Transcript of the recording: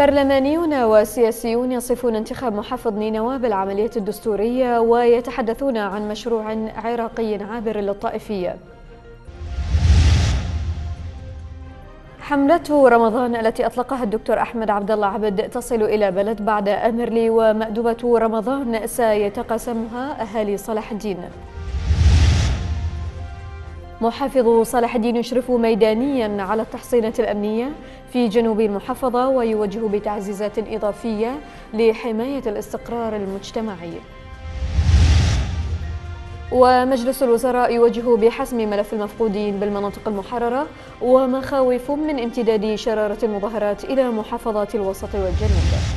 برلمانيون وسياسيون يصفون انتخاب محافظ نينوى بالعملية الدستورية ويتحدثون عن مشروع عراقي عابر للطائفية. حملة رمضان التي أطلقها الدكتور أحمد عبد الله عبد تصل إلى بلد بعد أمرلي ومأدبة رمضان سيتقاسمها أهالي صلاح الدين. محافظ صلاح الدين يشرف ميدانيا على التحصينة الأمنية في جنوب المحافظة ويوجه بتعزيزات إضافية لحماية الاستقرار المجتمعي. ومجلس الوزراء يوجه بحسم ملف المفقودين بالمناطق المحررة ومخاوف من امتداد شرارة المظاهرات إلى محافظات الوسط والجنوب.